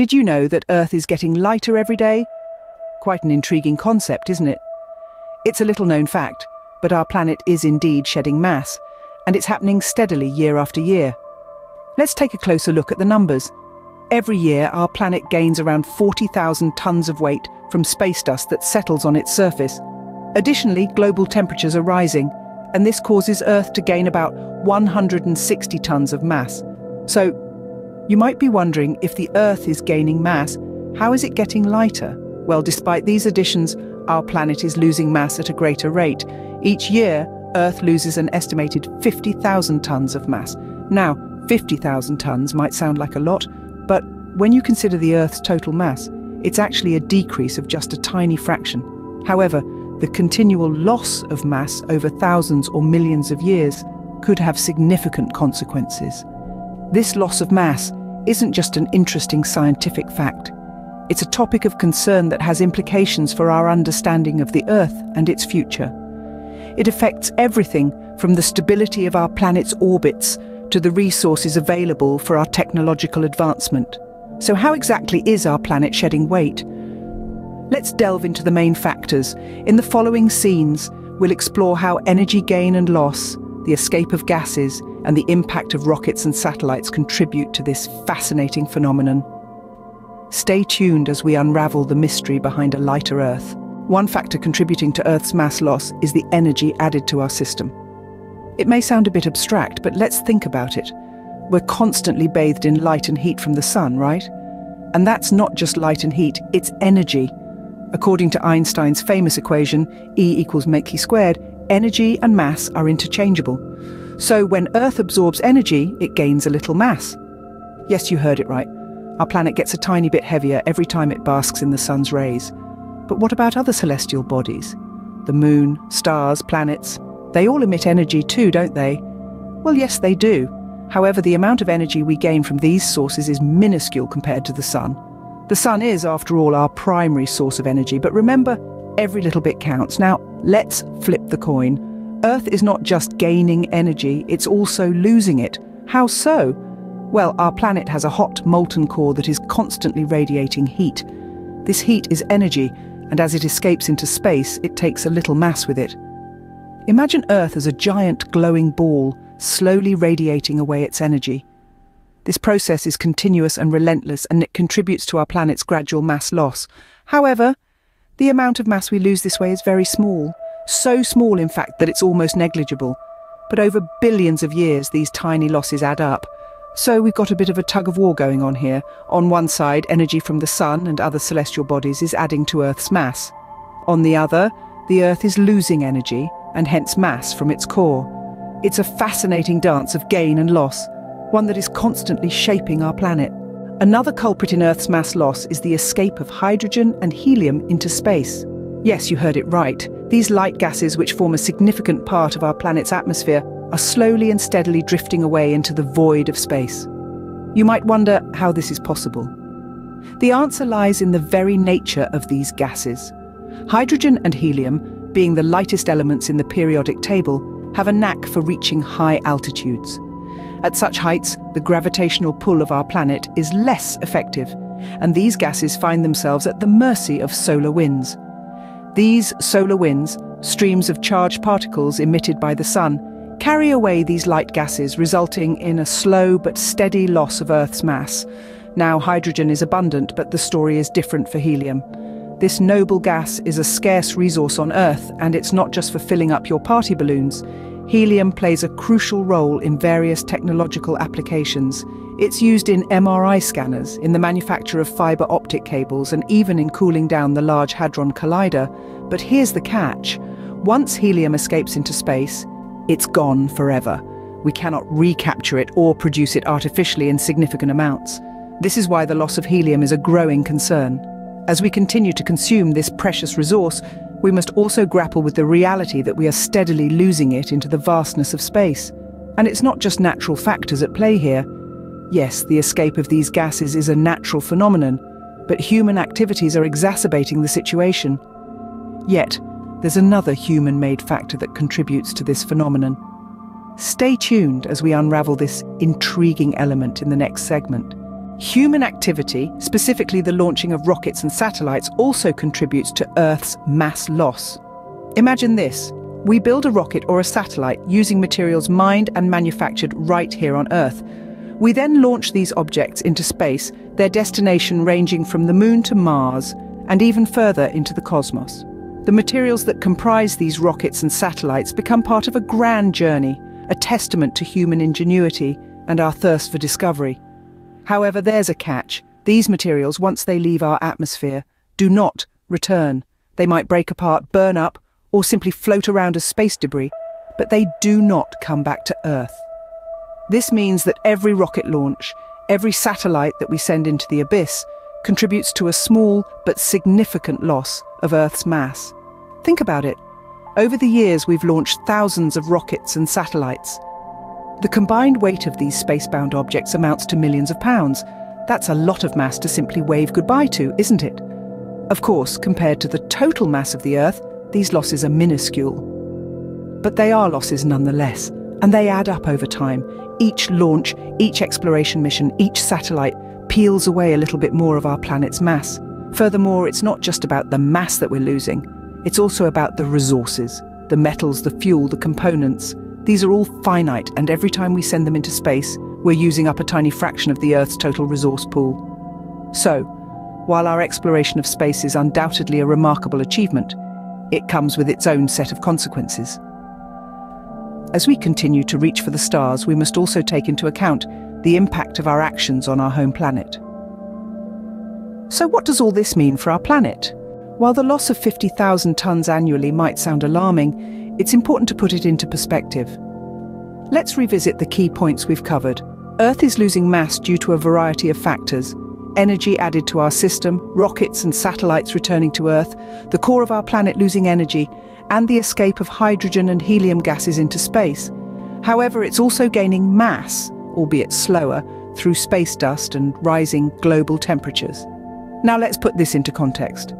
Did you know that Earth is getting lighter every day? Quite an intriguing concept, isn't it? It's a little known fact, but our planet is indeed shedding mass, and it's happening steadily year after year. Let's take a closer look at the numbers. Every year, our planet gains around 40,000 tons of weight from space dust that settles on its surface. Additionally, global temperatures are rising, and this causes Earth to gain about 160 tons of mass. So, you might be wondering if the Earth is gaining mass, how is it getting lighter? Well, despite these additions, our planet is losing mass at a greater rate. Each year, Earth loses an estimated 50,000 tons of mass. Now, 50,000 tons might sound like a lot, but when you consider the Earth's total mass, it's actually a decrease of just a tiny fraction. However, the continual loss of mass over thousands or millions of years could have significant consequences. This loss of mass isn't just an interesting scientific fact. It's a topic of concern that has implications for our understanding of the Earth and its future. It affects everything from the stability of our planet's orbits to the resources available for our technological advancement. So how exactly is our planet shedding weight? Let's delve into the main factors. In the following scenes, we'll explore how energy gain and loss, the escape of gases, and the impact of rockets and satellites contribute to this fascinating phenomenon. Stay tuned as we unravel the mystery behind a lighter Earth. One factor contributing to Earth's mass loss is the energy added to our system. It may sound a bit abstract, but let's think about it. We're constantly bathed in light and heat from the sun, right? And that's not just light and heat, it's energy. According to Einstein's famous equation, E equals mc squared, energy and mass are interchangeable. So when Earth absorbs energy, it gains a little mass. Yes, you heard it right. Our planet gets a tiny bit heavier every time it basks in the sun's rays. But what about other celestial bodies? The moon, stars, planets, they all emit energy too, don't they? Well, yes, they do. However, the amount of energy we gain from these sources is minuscule compared to the sun. The sun is, after all, our primary source of energy, but remember, every little bit counts. Now, let's flip the coin. Earth is not just gaining energy, it's also losing it. How so? Well, our planet has a hot, molten core that is constantly radiating heat. This heat is energy, and as it escapes into space, it takes a little mass with it. Imagine Earth as a giant glowing ball, slowly radiating away its energy. This process is continuous and relentless, and it contributes to our planet's gradual mass loss. However, the amount of mass we lose this way is very small, so small, in fact, that it's almost negligible. But over billions of years, these tiny losses add up. So we've got a bit of a tug of war going on here. On one side, energy from the sun and other celestial bodies is adding to Earth's mass. On the other, the Earth is losing energy, and hence mass, from its core. It's a fascinating dance of gain and loss, one that is constantly shaping our planet. Another culprit in Earth's mass loss is the escape of hydrogen and helium into space. Yes, you heard it right. These light gases, which form a significant part of our planet's atmosphere, are slowly and steadily drifting away into the void of space. You might wonder how this is possible. The answer lies in the very nature of these gases. Hydrogen and helium, being the lightest elements in the periodic table, have a knack for reaching high altitudes. At such heights, the gravitational pull of our planet is less effective, and these gases find themselves at the mercy of solar winds. These solar winds, streams of charged particles emitted by the sun, carry away these light gases, resulting in a slow but steady loss of Earth's mass. Now, hydrogen is abundant, but the story is different for helium. This noble gas is a scarce resource on Earth, and it's not just for filling up your party balloons. Helium plays a crucial role in various technological applications. It's used in MRI scanners, in the manufacture of fibre optic cables, and even in cooling down the Large Hadron Collider. But here's the catch. Once helium escapes into space, it's gone forever. We cannot recapture it or produce it artificially in significant amounts. This is why the loss of helium is a growing concern. As we continue to consume this precious resource, we must also grapple with the reality that we are steadily losing it into the vastness of space. And it's not just natural factors at play here. Yes, the escape of these gases is a natural phenomenon, but human activities are exacerbating the situation. Yet, there's another human-made factor that contributes to this phenomenon. Stay tuned as we unravel this intriguing element in the next segment. Human activity, specifically the launching of rockets and satellites, also contributes to Earth's mass loss. Imagine this. We build a rocket or a satellite using materials mined and manufactured right here on Earth. We then launch these objects into space, their destination ranging from the Moon to Mars, and even further into the cosmos. The materials that comprise these rockets and satellites become part of a grand journey, a testament to human ingenuity and our thirst for discovery. However, there's a catch. These materials, once they leave our atmosphere, do not return. They might break apart, burn up, or simply float around as space debris, but they do not come back to Earth. This means that every rocket launch, every satellite that we send into the abyss, contributes to a small but significant loss of Earth's mass. Think about it. Over the years, we've launched thousands of rockets and satellites. The combined weight of these spacebound objects amounts to millions of pounds. That's a lot of mass to simply wave goodbye to, isn't it? Of course, compared to the total mass of the Earth, these losses are minuscule. But they are losses nonetheless, and they add up over time. Each launch, each exploration mission, each satellite peels away a little bit more of our planet's mass. Furthermore, it's not just about the mass that we're losing, it's also about the resources, the metals, the fuel, the components. These are all finite, and every time we send them into space, we're using up a tiny fraction of the Earth's total resource pool. So, while our exploration of space is undoubtedly a remarkable achievement, it comes with its own set of consequences. As we continue to reach for the stars, we must also take into account the impact of our actions on our home planet. So what does all this mean for our planet? While the loss of 50,000 tonnes annually might sound alarming, it's important to put it into perspective. Let's revisit the key points we've covered. Earth is losing mass due to a variety of factors. Energy added to our system, rockets and satellites returning to Earth, the core of our planet losing energy, and the escape of hydrogen and helium gases into space. However, it's also gaining mass, albeit slower, through space dust and rising global temperatures. Now let's put this into context.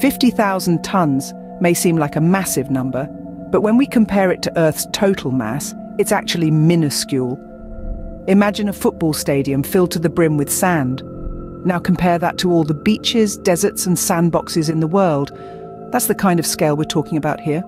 50,000 tonnes may seem like a massive number, but when we compare it to Earth's total mass, it's actually minuscule. Imagine a football stadium filled to the brim with sand. Now compare that to all the beaches, deserts and sandboxes in the world. That's the kind of scale we're talking about here.